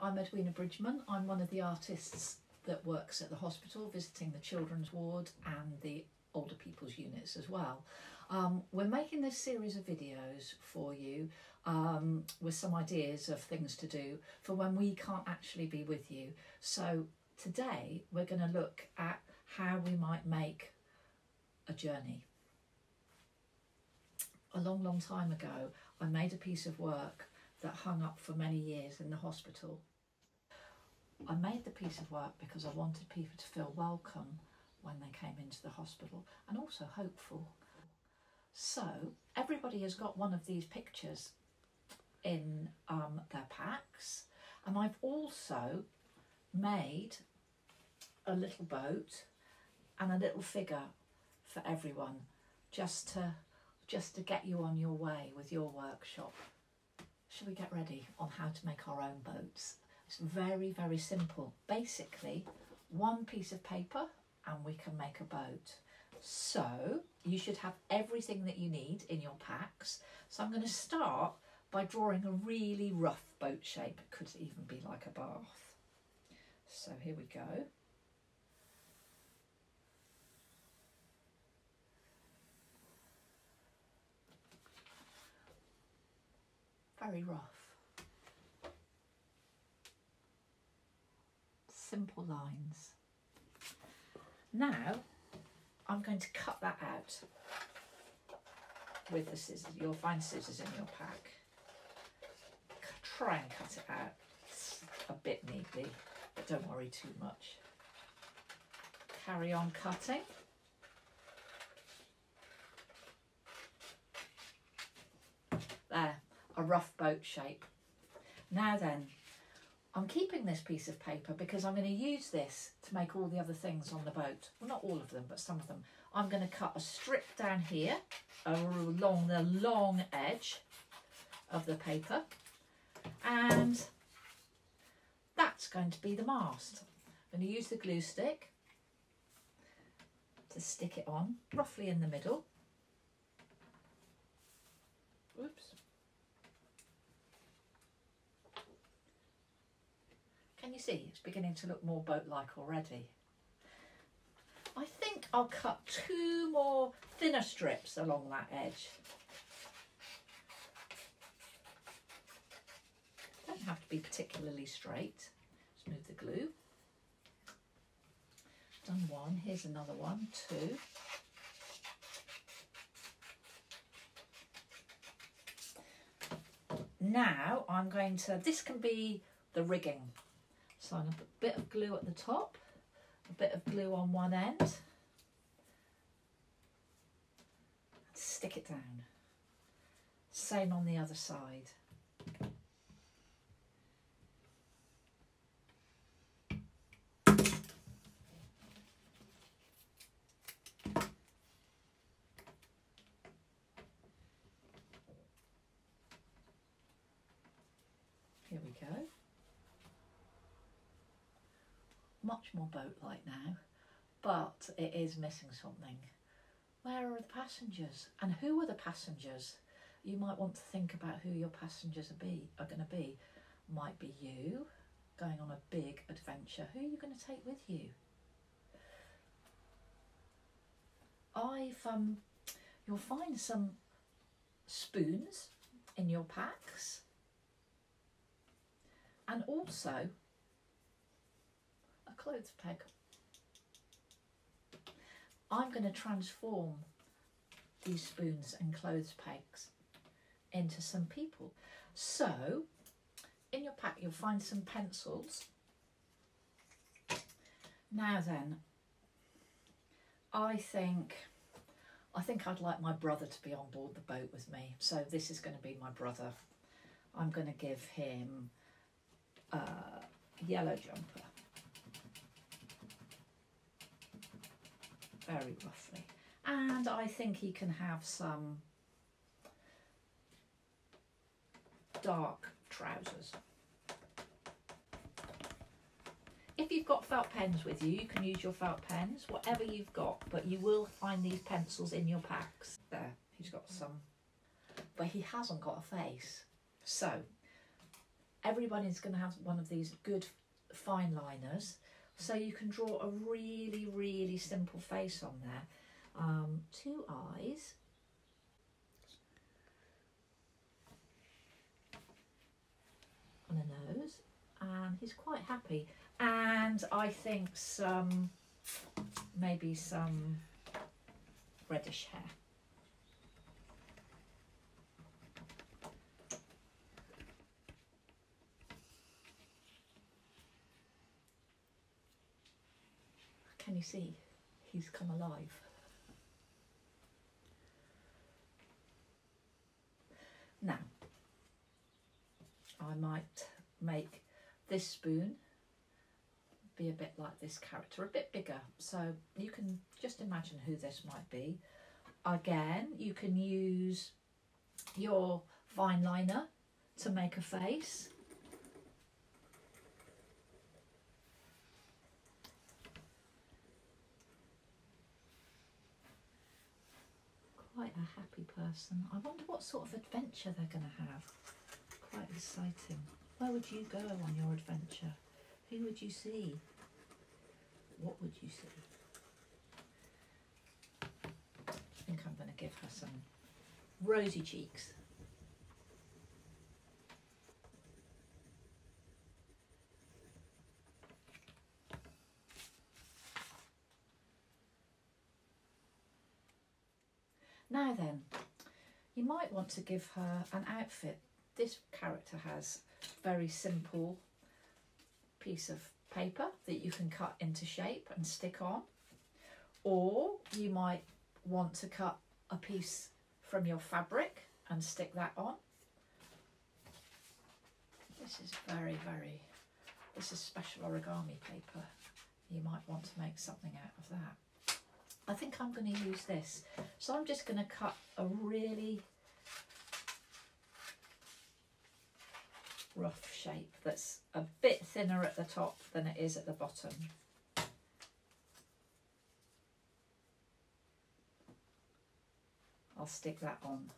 I'm Edwina Bridgeman. I'm one of the artists that works at the hospital visiting the children's ward and the older people's units as well. Um, we're making this series of videos for you um, with some ideas of things to do for when we can't actually be with you. So today we're going to look at how we might make a journey. A long, long time ago, I made a piece of work that hung up for many years in the hospital. I made the piece of work because I wanted people to feel welcome when they came into the hospital and also hopeful. So everybody has got one of these pictures in um, their packs and I've also made a little boat and a little figure for everyone just to just to get you on your way with your workshop. Shall we get ready on how to make our own boats? It's very, very simple. Basically, one piece of paper and we can make a boat. So you should have everything that you need in your packs. So I'm going to start by drawing a really rough boat shape. It could even be like a bath. So here we go. Very rough. Simple lines. Now I'm going to cut that out with the scissors. You'll find scissors in your pack. Try and cut it out a bit neatly, but don't worry too much. Carry on cutting. There, a rough boat shape. Now then, I'm keeping this piece of paper because I'm going to use this to make all the other things on the boat. Well, not all of them, but some of them. I'm going to cut a strip down here along the long edge of the paper. And that's going to be the mast. I'm going to use the glue stick to stick it on, roughly in the middle. Oops. Can you see? It's beginning to look more boat-like already. I think I'll cut two more thinner strips along that edge. Don't have to be particularly straight. Just move the glue. Done one, here's another one, two. Now I'm going to, this can be the rigging so I'm going to put a bit of glue at the top, a bit of glue on one end, and stick it down. Same on the other side. Here we go. Much more boat-like now, but it is missing something. Where are the passengers? And who are the passengers? You might want to think about who your passengers are, be, are going to be. Might be you going on a big adventure. Who are you going to take with you? I've um, you'll find some spoons in your packs and also clothes peg. I'm going to transform these spoons and clothes pegs into some people. So in your pack you'll find some pencils. Now then, I think I think I'd like my brother to be on board the boat with me. So this is going to be my brother. I'm going to give him a yellow jumper. Very roughly. And I think he can have some dark trousers. If you've got felt pens with you, you can use your felt pens, whatever you've got, but you will find these pencils in your packs. There, he's got some, but he hasn't got a face. So, everybody's going to have one of these good fine liners so you can draw a really really simple face on there. Um, two eyes. And a nose. And he's quite happy. And I think some maybe some reddish hair Can you see? He's come alive. Now, I might make this spoon be a bit like this character, a bit bigger. So you can just imagine who this might be. Again, you can use your fine liner to make a face. Quite a happy person. I wonder what sort of adventure they're going to have. Quite exciting. Where would you go on your adventure? Who would you see? What would you see? I think I'm going to give her some rosy cheeks. Now then, you might want to give her an outfit. This character has very simple piece of paper that you can cut into shape and stick on. Or you might want to cut a piece from your fabric and stick that on. This is very, very, this is special origami paper. You might want to make something out of that. I think I'm going to use this. So I'm just going to cut a really rough shape that's a bit thinner at the top than it is at the bottom. I'll stick that on.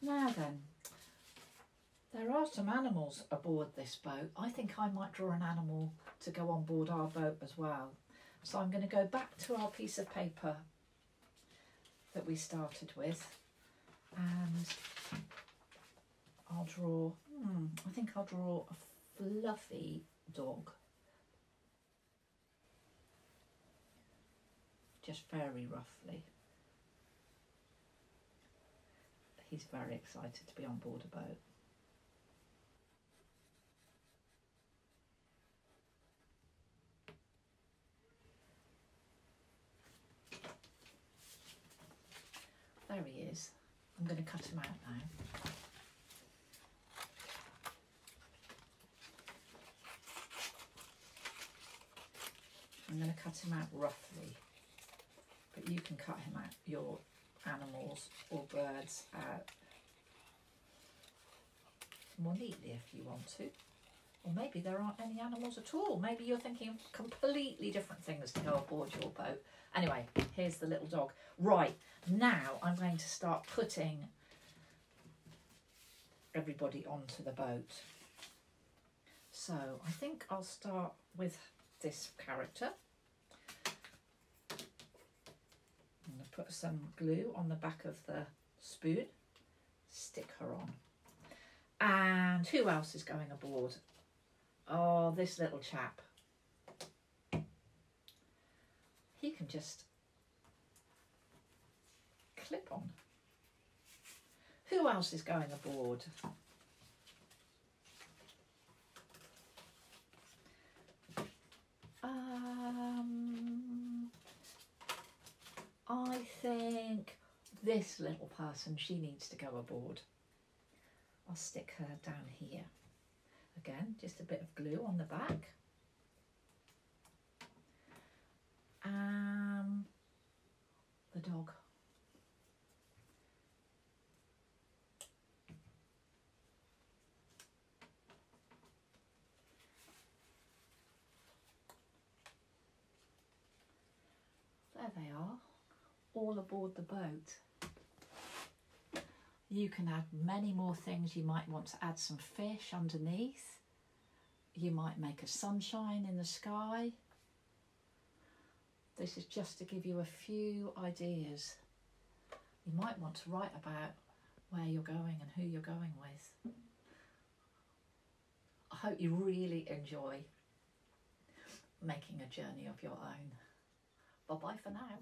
Now then, there are some animals aboard this boat. I think I might draw an animal to go on board our boat as well. So I'm going to go back to our piece of paper that we started with and I'll draw, hmm, I think I'll draw a fluffy dog. Just very roughly. he's very excited to be on board a boat. There he is. I'm going to cut him out now. I'm going to cut him out roughly, but you can cut him out your animals or birds out more neatly if you want to. Or maybe there aren't any animals at all. Maybe you're thinking of completely different things to go aboard your boat. Anyway, here's the little dog. Right, now I'm going to start putting everybody onto the boat. So I think I'll start with this character. I'm going to put some glue on the back of the spoon, stick her on. And who else is going aboard? Oh, this little chap. He can just clip on. Who else is going aboard? Um, I think this little person, she needs to go aboard. I'll stick her down here again, just a bit of glue on the back. Um, the dog. There they are, all aboard the boat. You can add many more things. You might want to add some fish underneath. You might make a sunshine in the sky. This is just to give you a few ideas. You might want to write about where you're going and who you're going with. I hope you really enjoy making a journey of your own. Bye bye for now.